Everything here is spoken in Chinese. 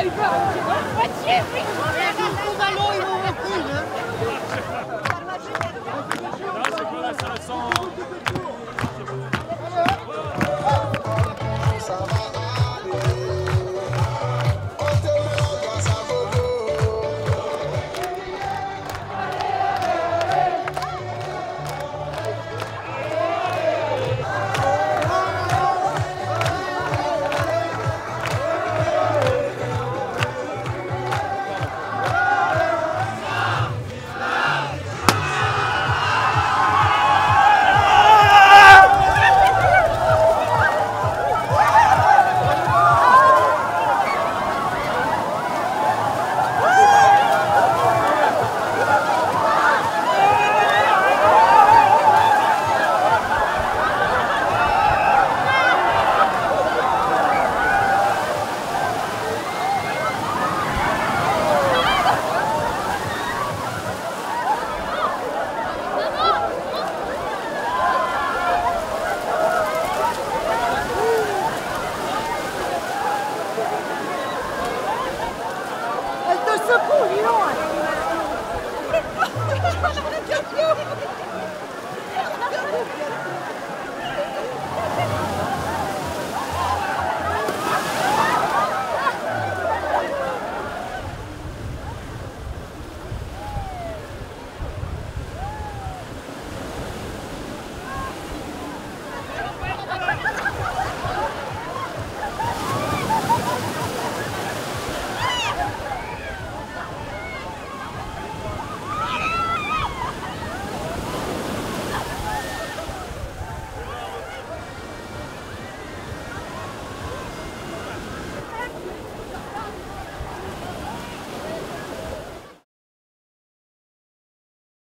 over. What's you? Oh, you?